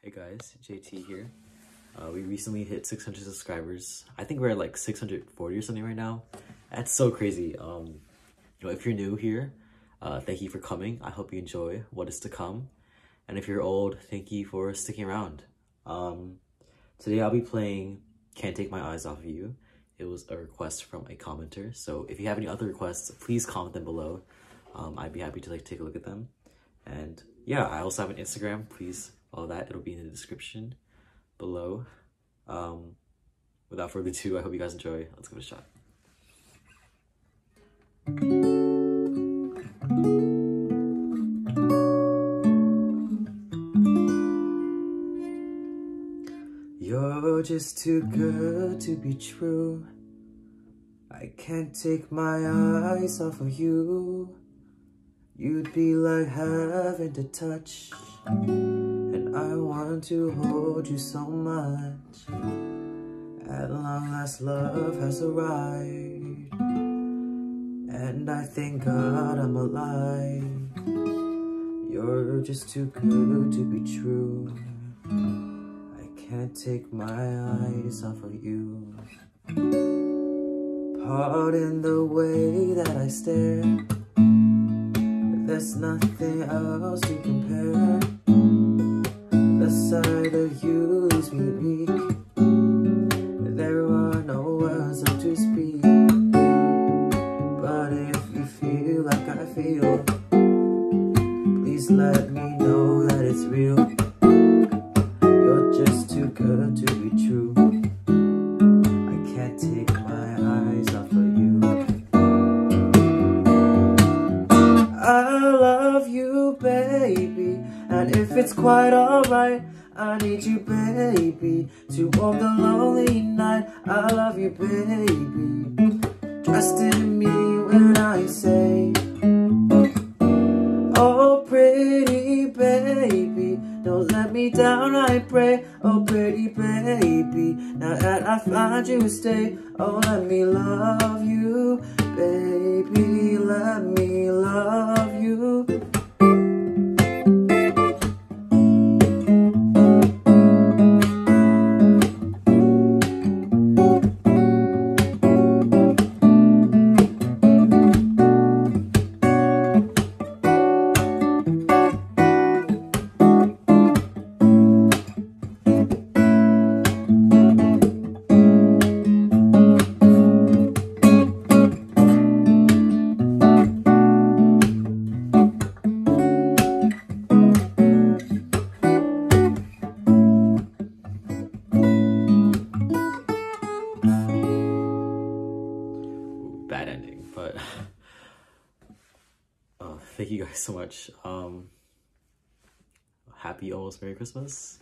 Hey guys, JT here. Uh, we recently hit 600 subscribers. I think we're at like 640 or something right now. That's so crazy. Um, you know, if you're new here, uh, thank you for coming. I hope you enjoy what is to come. And if you're old, thank you for sticking around. Um, today I'll be playing Can't Take My Eyes Off of You. It was a request from a commenter. So if you have any other requests, please comment them below. Um, I'd be happy to like take a look at them. And yeah, I also have an Instagram. Please follow that. It'll be in the description below. Um, without further ado, I hope you guys enjoy. Let's give it a shot. You're just too good to be true. I can't take my eyes off of you. You'd be like having to touch. I want to hold you so much. At long last, love has arrived. And I thank God I'm alive. You're just too good to be true. I can't take my eyes off of you. Pardon the way that I stare. There's nothing else to compare. The sight of you leaves me weak. There are no words left to speak. But if you feel like I feel, please let me know that it's real. You're just too good to be true. I can't take love you, baby. And if it's quite alright, I need you, baby. To warm the lonely night. I love you, baby. Trust in me when I say, Oh, pretty baby. Don't let me down, I pray. Oh, pretty baby. Now that I find you, stay. Oh, let me love you, baby. Let me love you. Thank you guys so much. Um, happy almost Merry Christmas.